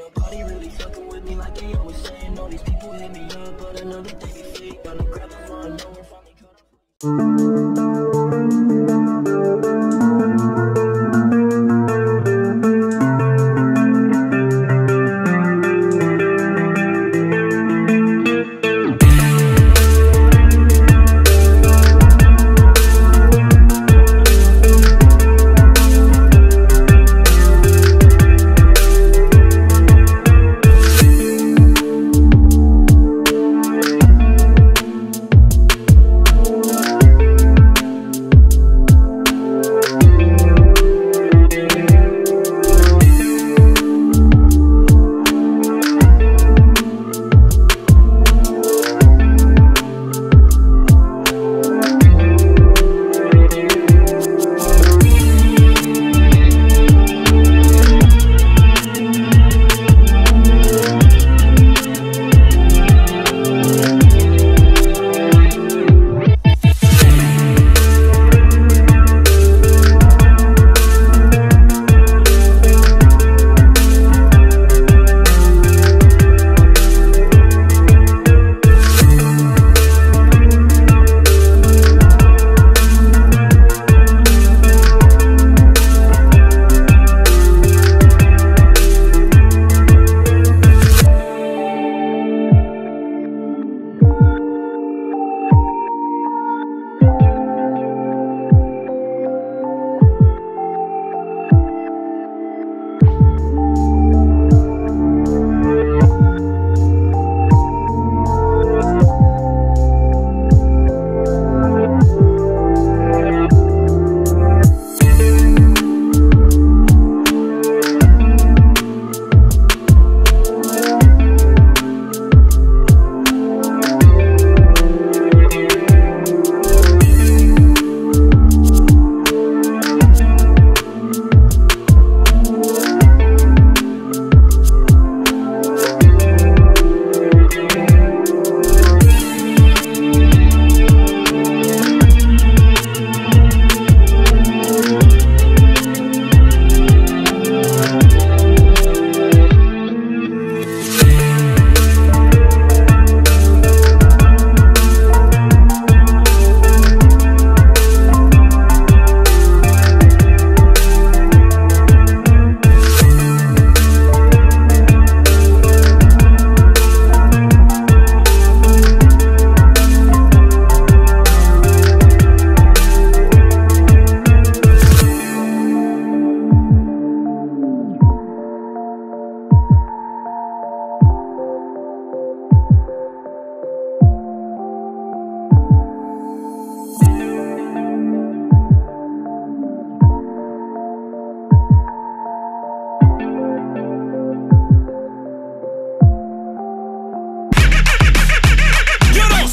ain't nobody really fucking with me like they always saying. All these people hit me up, but another day, be fake. Gonna grab a phone, no one finally cut